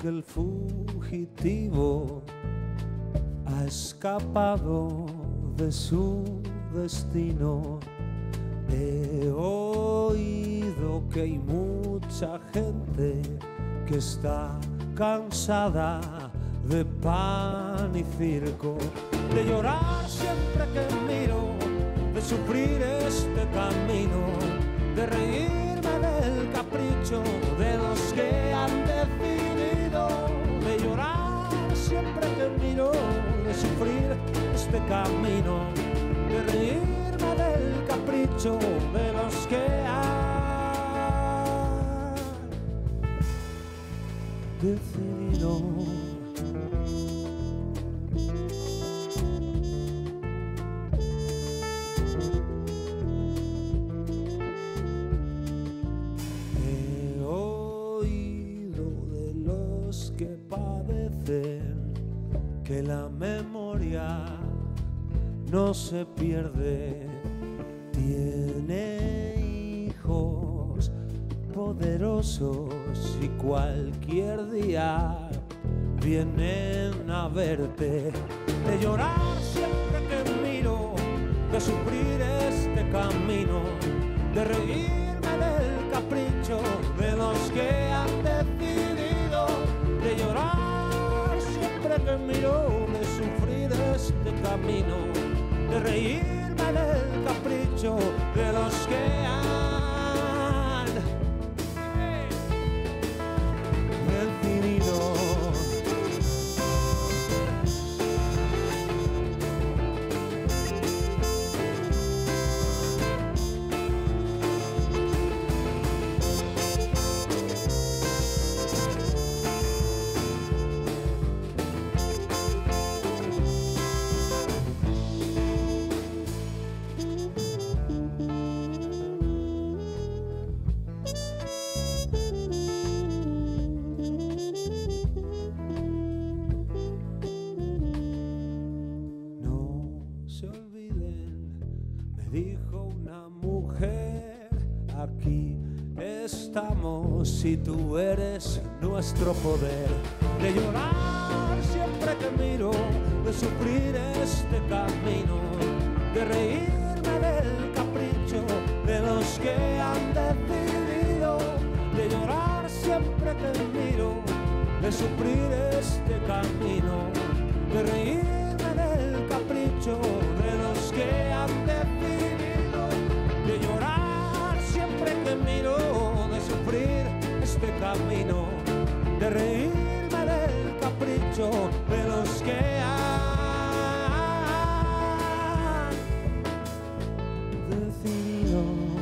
que el fugitivo ha escapado de su destino. He oído que hay mucha gente que está cansada de pan y circo, de llorar siempre que miro, de sufrir este camino, sufrir este camino, de reírme del capricho de los que han decidido. Que la memoria no se pierde. Tiene hijos poderosos y cualquier día vienen a verte. De llorar siempre que miro, de sufrir este camino, de reírme del miro, de sufrir este camino, de reírme del capricho de los que han se olviden, me dijo una mujer, aquí estamos si tú eres nuestro poder. De llorar siempre que miro, de sufrir este camino, de reírme del capricho de los que han decidido, de llorar siempre que miro, de sufrir este camino, de reírme del capricho nothing on.